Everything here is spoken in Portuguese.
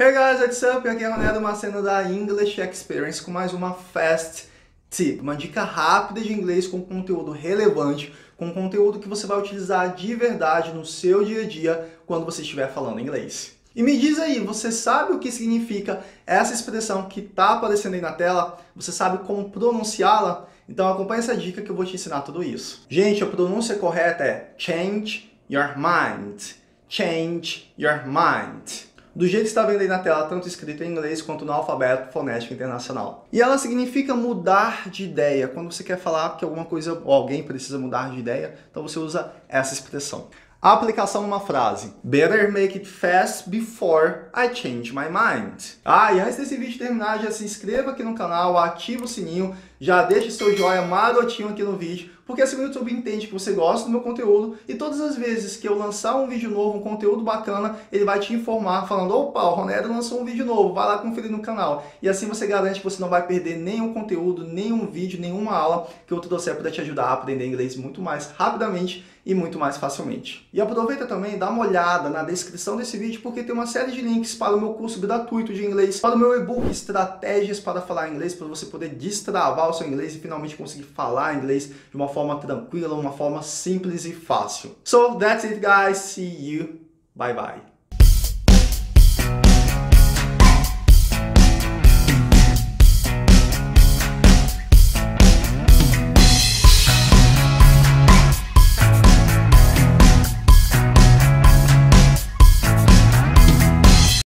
Hey guys, what's up? Aqui é Ronaldo Maceno da English Experience com mais uma Fast Tip, uma dica rápida de inglês com conteúdo relevante, com conteúdo que você vai utilizar de verdade no seu dia a dia quando você estiver falando inglês. E me diz aí, você sabe o que significa essa expressão que está aparecendo aí na tela? Você sabe como pronunciá-la? Então acompanhe essa dica que eu vou te ensinar tudo isso. Gente, a pronúncia correta é change your mind. Change your mind do jeito que está vendo aí na tela, tanto escrito em inglês quanto no alfabeto fonético internacional. E ela significa mudar de ideia. Quando você quer falar que alguma coisa ou alguém precisa mudar de ideia, então você usa essa expressão. A aplicação numa frase. Better make it fast before I change my mind. Ah, e antes desse vídeo terminar, já se inscreva aqui no canal, ativa o sininho, já deixe seu joinha marotinho aqui no vídeo, porque assim o YouTube entende que você gosta do meu conteúdo e todas as vezes que eu lançar um vídeo novo, um conteúdo bacana, ele vai te informar falando, opa, o Ronero lançou um vídeo novo, vai lá conferir no canal. E assim você garante que você não vai perder nenhum conteúdo, nenhum vídeo, nenhuma aula que eu trouxer para te ajudar a aprender inglês muito mais rapidamente e muito mais facilmente. E aproveita também, dá uma olhada na descrição desse vídeo, porque tem uma série de links para o meu curso gratuito de inglês, para o meu e-book Estratégias para Falar Inglês, para você poder destravar o seu inglês e finalmente conseguir falar inglês de uma forma tranquila, uma forma simples e fácil. So, that's it guys, see you, bye bye.